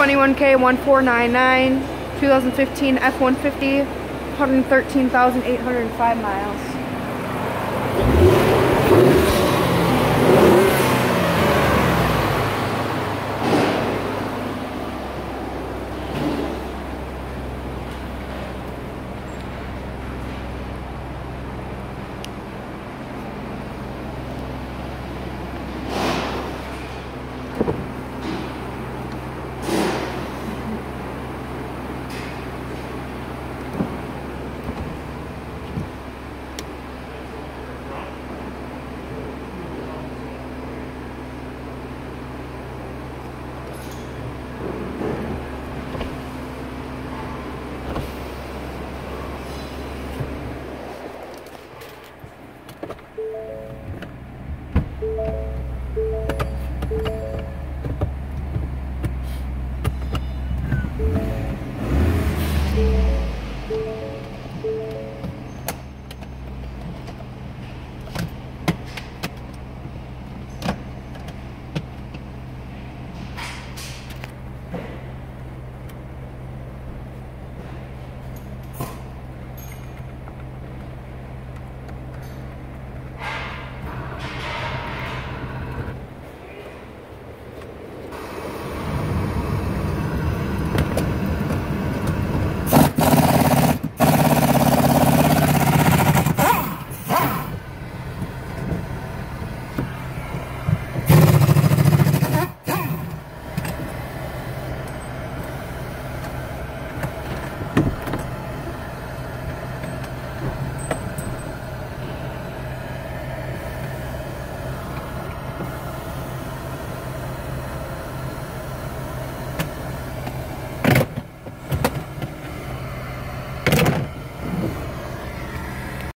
21K 1499, 2015 F-150, 113,805 miles.